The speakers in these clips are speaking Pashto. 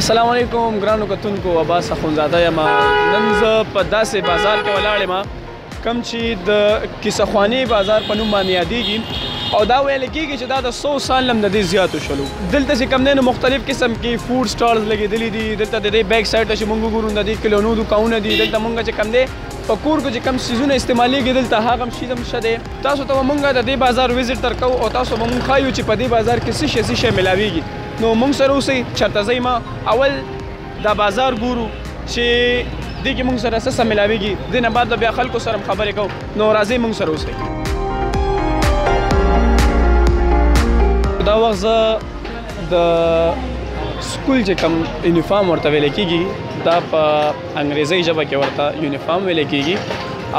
السلام علیکم ګرانو کتونکو عباس اخونزاده یم نن زه په داسې بازار کې ولاړ یم کم چې د کیسهخواني بازار په نوم باندې یادېږي او دا ویل کېږي چې دا د څو سال هم د دې زیاتو شلو دلته چې کم دی نو مختلف قسم کې فوډ سټالز لګېدلي دي دلته د دې بیک سایډ ته چې موږ وګورو د دې کلونو دوکانونه دي دلته موږ چې کم دی په کور کې چې کوم څیزونه استعمالیږي دلته هغه هم شیز هم شته دی تاسو ته به مونږ د دې بازار ویزیټ درکوو او تاسو به مونږ ښایو چې په دې بازار کې څه شی څه شی ملاویږي نو مونږ سره اوسئ چرته ځئ ما اول دا بازار ګورو چې دې کې مونږ سره څه څه ملاویږي دې نه بعد به بیا خلکو سره خبرې کوو نو راځئ مونږ سره اوسئ دا وخت زه د سکول چې کوم یونیفارم ورته ویل کېږي دا په انګریزۍ ژبه کې ورته یونیفارم ویل کیږي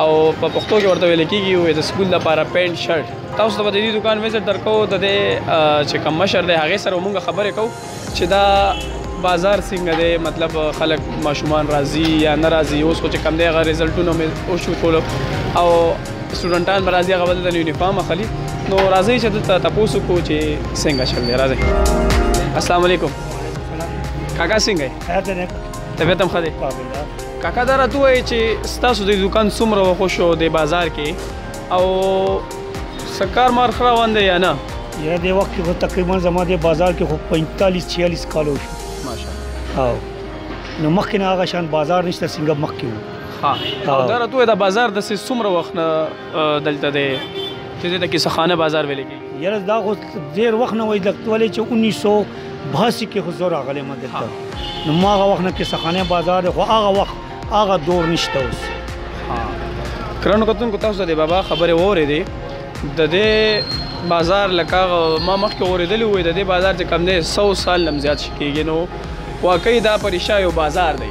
او په پښتو کې ورته ویل کیږي وې د سکول لپاره پینټ شرټ تاسو ته د دې دکان وزټ درکو د دې چې کوم مشر دی هغه سره مونږ خبرې کوو چې دا بازار څنګه دی مطلب خلک ماشومان راځي یا نه راځي اوس خو چې کم دی هغه رزلټونه مې او شو ټول او سټوډنټان به راځي هغه به د یونیفارم اخلي نو راځي چې دلته تاسو کو چې څنګه چل دی راځي السلام علیکم کاکا څنګه خیر دی نیکه طبیعت هم ښه دی کاکا دا راته ووایي چې ستاسو د دوکان څومره وخت وشو د بازار کې او څه کار مار ښه روان دی یا نه یا دې وخت کې خو تقریبا زما د بازار کې خو پنځلس څیالیس کال وشو ماشاءالله او نو مخکې نه هغه شان بازار نشته څنګه مخکې وو ها او دا راته ووایي دا بازار د څه څومره وخت نه دلته دی چې دلته کې سخانه بازار ویل کېږي یاره دا خو ډېر وخت نه وایي دلته ولې چې 1900 باسي کې حضور راغلی ما دلته نو ما هغه وخت نه کې سخانه بازار دی خو هغه وخت هغه دور نشته اوس کرانو کتونکو تاسو د بابا خبرې وورې دي د دې بازار لکه ما مخکې اوریدلی وې د دې بازار چې کم دی 100 سال لم زیات شي کېږي نو واقعي دا پرشا یو بازار دی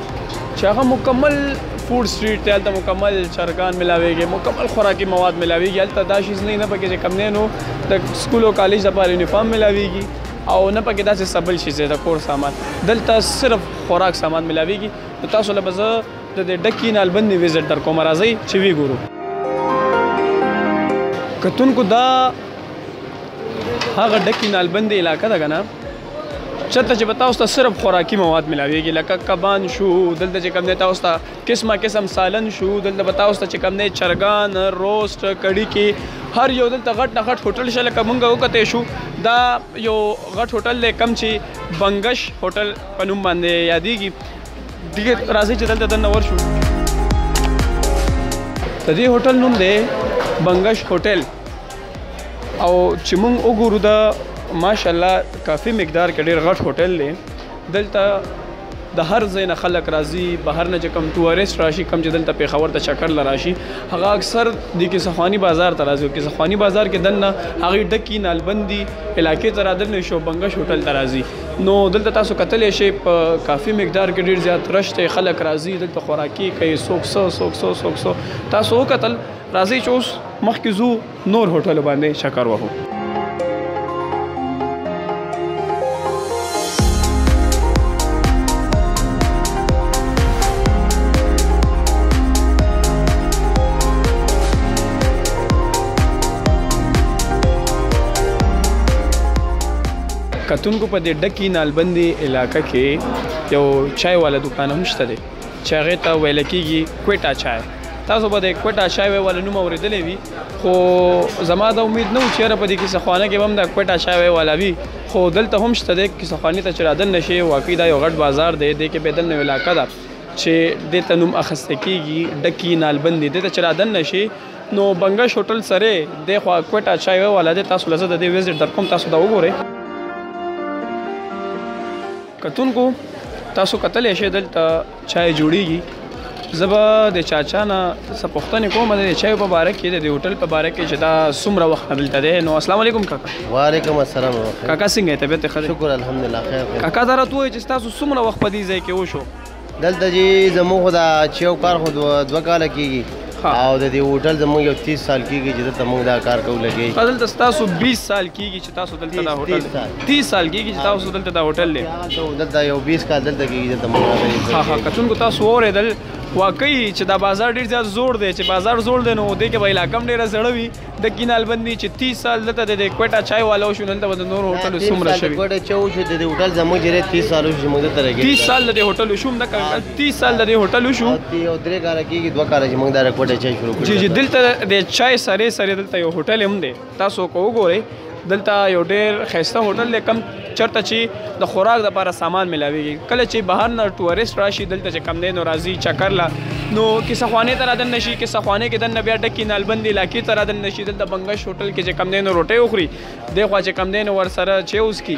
چې هغه مکمل فوډ سټریټ ته هلته مکمل چرګان ملاويږي مکمل خوراکي مواد ملاويږي هلته دا شیز نه نه پکې چې کم نه نو د سکول او کالج لپاره یونیفارم ملاويږي او نه پکې داسې سبل شي زه د کور سامان دلته صرف خوراک سامان ملاويږي نو تاسو له بزه د دې ډکی نه البندي وزټ در کوم راځي چې وی ګورو کتونکو دا هغه ډکی نه البندي علاقہ ده کنه چرته چې بتاو ست صرف خوراکي مواد ملاويږي لکه کبان شو دلته چې کم نه تاسو ته قسمه قسم سالن شو دلته بتاو ست چې کم نه چرګان روست کړي کې هر یو دلته غټ نه غټ هوټل شل کومګه وکته شو دا یو غټ هوټل له کم چې بنگش هوټل په نوم باندې یادېږي دغه راځي چې دلته دنه ورشو د دې هوټل نوم دی بنگش هوټل او چې مونږ وګورو دا ماشاءالله کافي مقدار کې ډیر غټ هوټل دی دلته د هر ځای نه خلک راځي بهر نه چې کم ټوریست راشي کم چې دلته پیښور ته چکر لراشي هغه اکثر د کیسخوانی بازار ته راځي کیسخوانی بازار کې دنه هغه ډکی نالبندي علاقې ته رادنه شو بنګش هوټل ته راځي نو دلته تاسو کتلی شئ په کافي مقدار کې ډیر زیات رش ته خلک راځي دلته خوراکي کوي سوک سو سوک سو سوک سو تاسو وکتل راځئ چې اوس مخکې ځو نور هوټل باندې چکر وهو کتونکو په دې ډکی نالبندي علاقه کې یو چای والا دکان هم شته دی چې هغه ته ویل کېږي کوټا چای تاسو به د کوټا چای ویوال نوم اورېدلی وي خو زما دا امید نه و چې یاره په دې کیسه خوانه کې به هم د کوټا چای ویواله وي خو دلته هم شته دی کیسه خواني ته چې را دننه شي واقعي دا یو غټ بازار دی دې کې به دننه یو علاقه ده چې دې ته نوم اخیسته کېږي ډکي نالبندي دې ته چې را دننه شي نو بنګش هوټل سره د خوا کوټا چای ویواله دی تاسو له زه د دې ویزټ در کوم تاسو دا وګورئ کتونکو تاسو کتلی شئ دلته چای جوړیږي زه به د چاچا نه څه پوښتنې کوم د چای په باره کې د هوټل په باره کې چې دا څومره وخت نه دلته دی نو السلام علیکم کاکا وعلیکم السلام کاکا څنګه یې طبیعت ښه دی شکر الحمدلله خیر کاکا دا راته ووایه چې ستاسو څومره وخت په دې ځای کې وشو دلته جی زمو خو دا چیو کار خو دوه کاله کیږي او د دې هوټل زموږ یو 30 سال کېږي چې دلته موږ دا کار کوو لګي دلته تاسو 20 سال کېږي چې تاسو دلته دا هوټل 30 سال کېږي چې تاسو دلته دا هوټل لې دلته یو 20 کال دلته کېږي دلته موږ ها ها کتونکو تاسو اوریدل واقعي چې دا بازار ډیر زیات زوړ دی چې بازار زوړ دی نو دې کې به علاقم ډیره زړه وي د کینال بندي چې 30 سال دلته د کوټا چای والو شو نن ته د نور هوټل سمره شوی کوټا چاو شو د هوټل زموږ جره 30 سال شو موږ دلته راګی 30 سال د هوټل شو موږ کړه 30 سال د هوټل شو او درې کال کېږي دوه کال چې موږ دا کوټا چای شروع کړو جی جی دلته د چای سره سره دلته یو هوټل هم دی تاسو کو وګورئ دلته یو ډیر خسته هوټل دی کم چرته چې د خوراک لپاره سامان ملاويږي کله چې بهر نه ټوریست راشي دلته چې کم دی نو راځي چکر لا نو کیسه خوانه تر دن نشي کیسه خوانه کې دن بیا ډکی نالبندي لاکی تر دن نشي دلته بنگش هوټل کې چې کم دی نو روټي وخوري د خوا چې کم دی نو ور سره چې اوس کی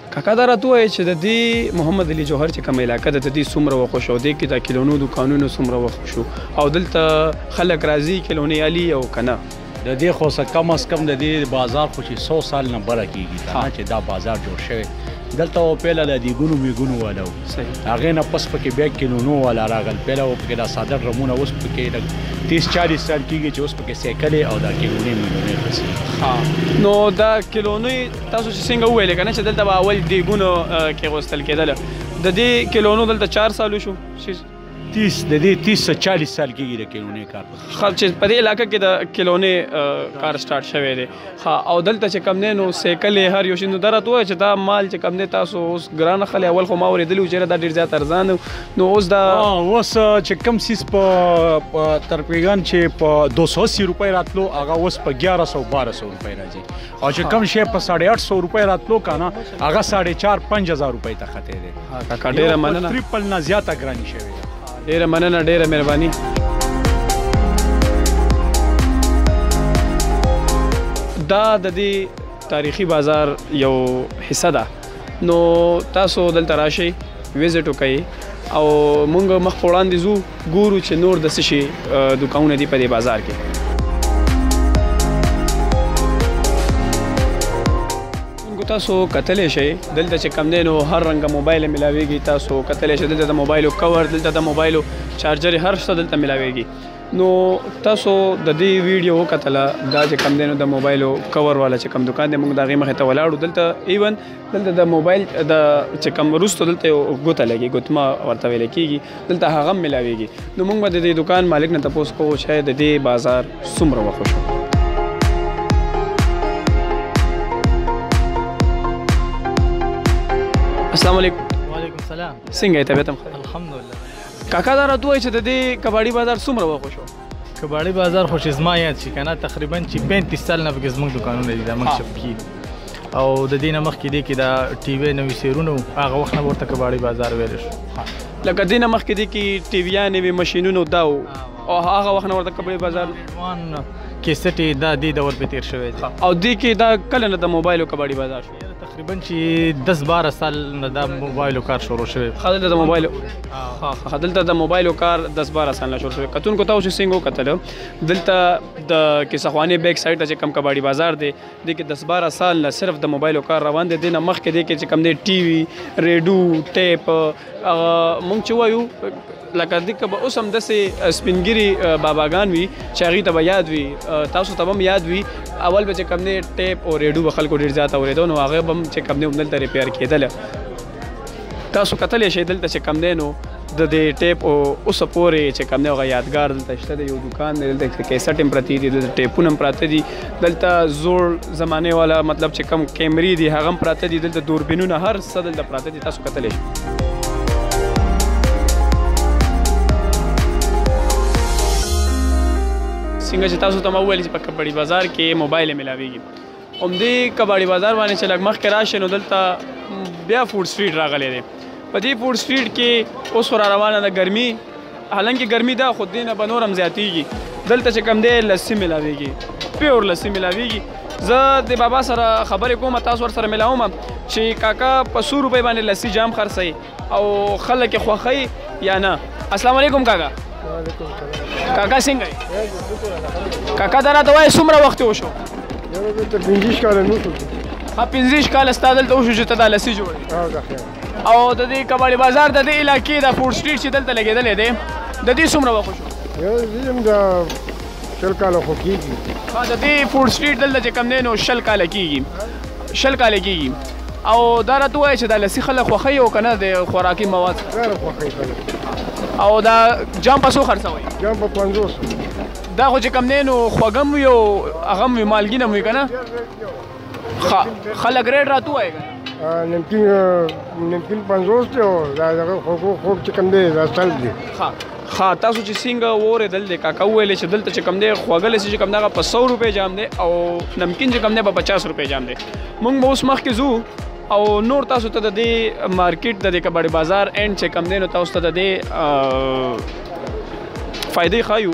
کاکا دا راته وایه چې د دې محمد علي جوهر چې کومه علاقه ده د دې څومره وخت شو دې کې دا کلونو دوکانونو څومره وخت شو او دلته خلک راځي کلونې علي او کنه د دې خو څه کم از کم د دې بازار خو چې 100 سال نه بره کیږي کنه چې دا بازار جوړ شوی دلته او پیله د دیګونو میګونو والو هغه نه پس پکې بیا کلونو والا راغل پیله او پکې دا ساده رمونه اوس پکې لګ 30 40 سال کیږي چې اوس پکې سیکلې او دا کلونې میګونې خسي نو دا کلونې تاسو چې څنګه وویل کنه چې دلته به اول دیګونه کې غوستل کېدل د دې کلونو دلته 4 سالو شو چې 30 د دې 30 څخه 40 سال کېږي د کلونې کار خو چې په دې علاقې کې د کلونې کار سٹارټ شوی دی ها او دلته چې کم نه نو سیکل هر یو شنو درته وای چې دا مال چې کم نه تاسو اوس ګران خلې اول خو ما ورېدل چې دا ډیر زیات ارزان نو اوس دا اوس چې کم سیس په ترپیغان چې په 280 روپۍ راتلو هغه اوس په 1100 1200 روپۍ راځي او چې کم شی په 850 روپۍ راتلو کنه هغه 4.5 5000 روپۍ ته خته دي کاکا ډیره مننه ټریپل نه زیاته ګرانی شوی ډیره مننه ډیره مهرباني دا د دې تاریخي بازار یو حصہ ده نو تاسو دلته راشئ ویزټ وکړئ او موږ مخ په وړاندې ځو ګورو چې نور د څه شي دوکانونه دي په دې بازار کې تاسو کتلی شئ دلته چې کم دی نو هر رنګه موبایل ملاویږي تاسو کتلی شئ دلته د موبایلو کور دلته د موبایلو چارجر هر څه دلته ملاویږي نو تاسو د دې ویډیو وکتله دا چې کم دینو د موبایل کور والا چې کم دکان دی موږ دا غي مخه ته ولاړو دلته ایون دلته د موبایل د چې کم روستو دلته ګوته لګي ګوتما ورته ویل کیږي دلته هغه ملاويږي نو موږ د دې دکان مالک نه تاسو کو چې د دې بازار سمره وخوشو السلام علیکم وعلیکم السلام څنګه یې طبیعت الحمدلله کاکا دا راته وایه چې د دې کباړي بازار څومره وخت وشو کباړي بازار خو چې زما یاد شي که نه تقریبا چې پنځلس کاله نه پکې زموږ دوکانونه دي دا موږ شپ کي او د دې نه مخکې دی کې دا ټي وي نوي سیرونه هغه وخت نه ورته کباړي بازار ویل شو لکه دې نه مخکې دی کې ټي ویانې وي ماشینونه دا او هغه وخت نه ورته کباړي بازار کیسټې دا دې دور په تیر شوی دی او دې کې دا کله نه د موبایل او کباړي بازار یاره تقریبا چې 10 12 سال نه دا موبایل کار شروع شوی خدل د موبایل ها خدل د موبایل کار 10 12 سال نه شروع شوی کتون کو تاسو سنگو کتل دلته د کیسخوانی بیک سایډ ته کم کباړي بازار دی د کې 10 12 سال نه صرف د موبایل کار روان دی دینه مخ کې دی کې کم دی ټي وي ریډو ټیپ مونږ چې وایو لکه دکه به اوس همداسې سپین ږیري باباګان وي چې هغوی ته به یاد وي تاسو ته به هم یاد وي اول به چې کوم دی ټیپ او ریډو به خلکو ډېر زیات اورېدو نو هغه به هم چې کوم دی همدلته ریپیر کېدله تاسو کتلی شئ دلته چې کوم دی نو د دې ټیپ او اوسه پورې چې کوم دی هغه یادګار دلته شته دی یو دوکان دی دلته کیسټ هم پرتې دي دلته ټیپونه هم پراته دي دلته زوړ زمانه والا مطلب چې کم کیمرې دي هغه پراته دي دلته دوربینونه هر څه دلته پراته دي تاسو کتلی شئ څنګه چې تاسو ته ما وویل چې په کباړي بازار کې موبایل ملاويږي همدې کباړي بازار باندې چې لږ مخکې راشئ نو دلته بیا فوډ سټریټ راغلی دی په دې فوډ سټریټ کې اوس را روانه ده ګرمي حالانکه ګرمي ده خو دینه به نور هم زیاتیږي دلته چې کم دی لسی ملاویږي پیور لسی ملاویږي زه د بابا سره خبرې کوم تاسو ور سره ملاوم چې کاکا په 100 روپۍ باندې لسی جام خرڅي او خلک خوخی یا نه السلام علیکم کاکا کاکا څنګه کاکا دا راته وای څومره وخت وشو یو تر 15 کال نو ها 15 کال ستادل ته وشو چې ته دا لسی جوړې او د دې کباړي بازار د دې علاقې د فوډ سټریټ چې دلته لګېدلی دی د دې څومره وخت شو یو زم د شل کاله خو کېږي د دې فوډ سټریټ دلته چې کم دی نو شل کاله کېږي شل کاله کېږي او دا راته وایي چې دا لسی خلک خوښوي او که نه د خوراکي مواد ډېر خوښوي خلک او دا جام په څو خرڅوي جام په پنځوس دا خو چې کم دی نو خوږه هم وي او هغه هم وي مالګینه هم وي که نه ښه خلک ریټ راته ووایه که نه نمکین نمکین پنځوس دی او دا دغه خوږو خوږ چې کوم دی دا سل دی ښه ښه تاسو چې څنګه واورېدل د کاکا وویل چې دلته چې کوم دی خوږه لسي چې کوم دی هغه په سو روپۍ جام دی او نمکین چې کوم دی په پچاس روپۍ جام دی موږ به اوس مخکې ځو او نور تاسو ته د دې مارکیټ د دې کباړي بازار اینډ چې کوم دی نو تاسو ته د دې فائدې ښایو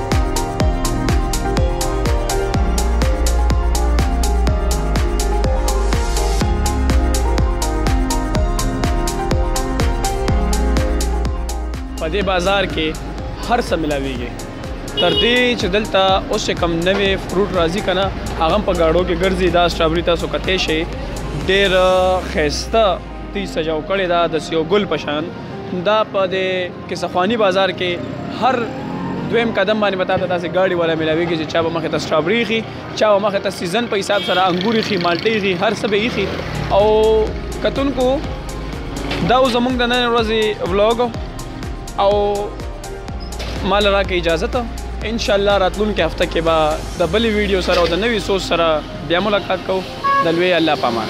په دې بازار کې هر څه ملاويږي تر دې چې دلته اوس کم نوې فروټ راځي کنه هغه په گاډو کې ګرځي دا سټرابري تاسو کته شي ډېر خيسته تیسه جوړ کړي دا د سیو ګل پشان دا په دې کې سخواني بازار کې هر دویم قدم باندې به تاته داسې ګاډي والا ملاویږي چې چا به مخې ته سټرابري ایښي چا به مخې ته سیزن په حساب سره انګور ایښي مالټې ایښي هر څه به ایښي او کتونکو دا و زمونږ د نن ورځې ولاګ او مال راکې اجازه ته ان شاء الله راتلونکي هفته کې به د بلې ویډیو سره او د نوې سوچ سره بیا ملاقات کوو د لوی الله پامان